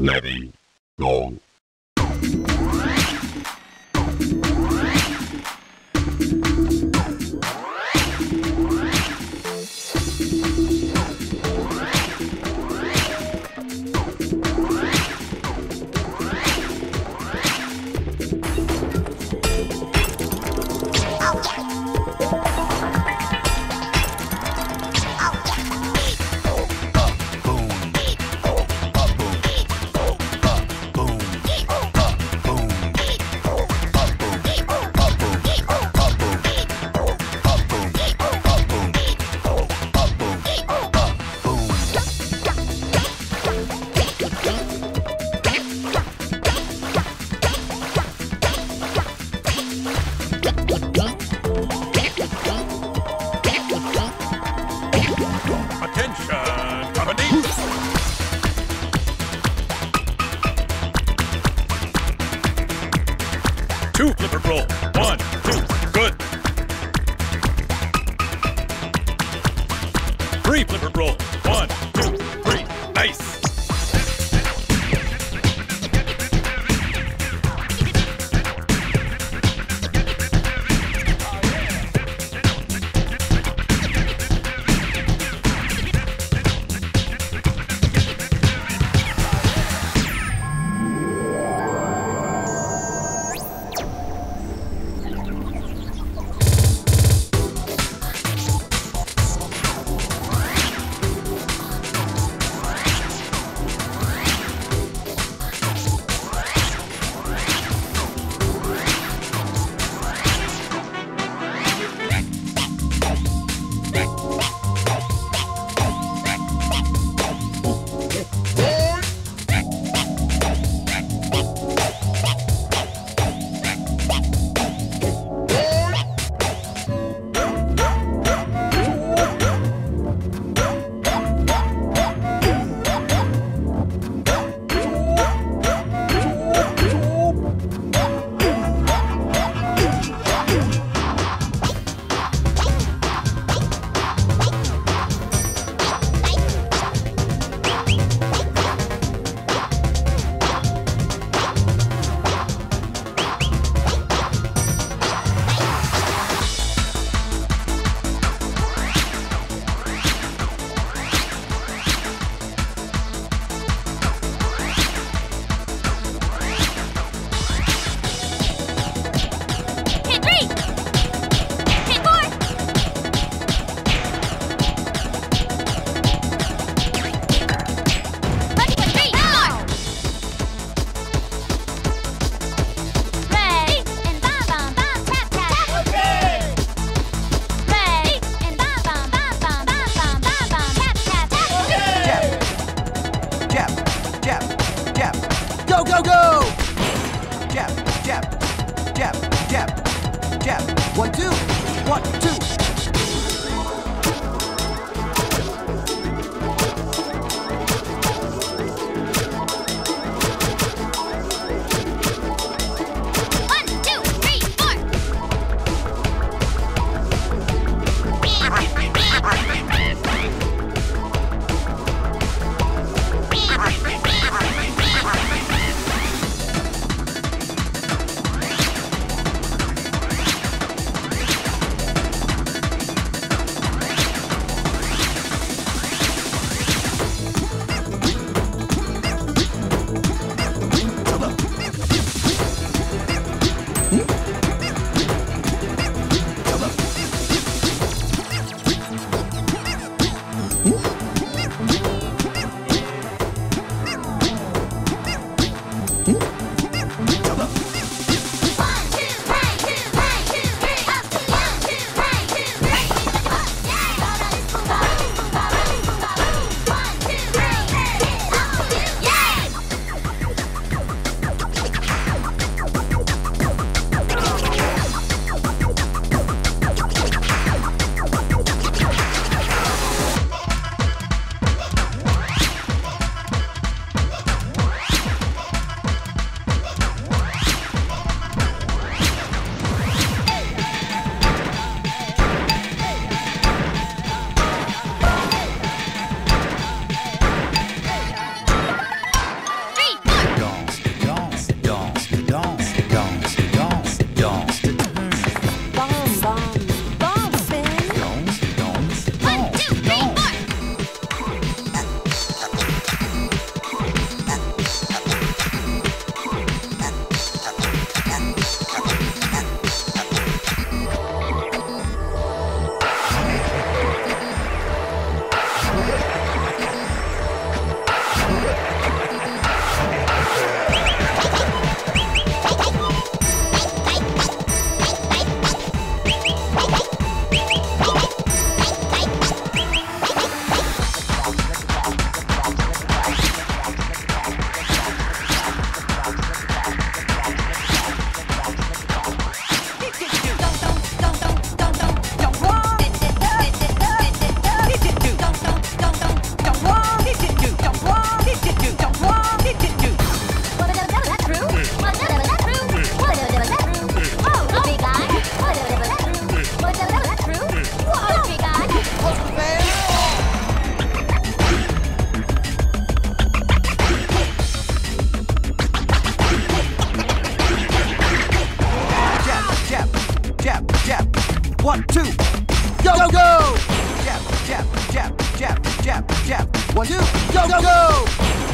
Letting go. jab, jab. Go, go, go! Jab, jab, jab, jab, jab. One, two, one, two. jab. One, two, go, go! go!